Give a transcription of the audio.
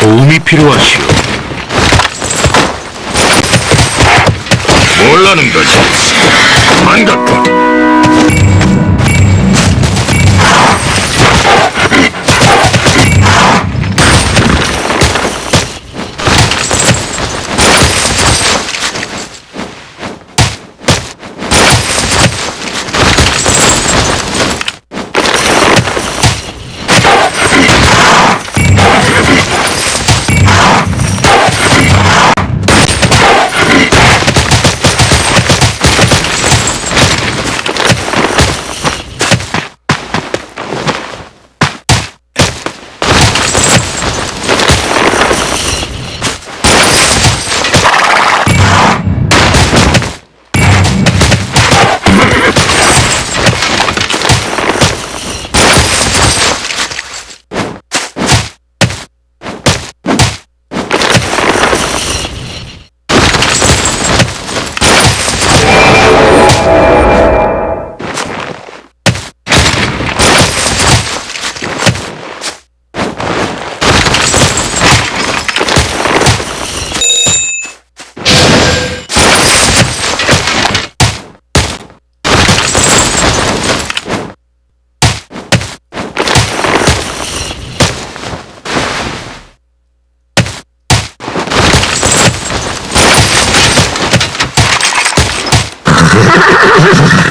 도움이 필요하시오. 뭘라는 거지? 반갑군. ha ha ha ha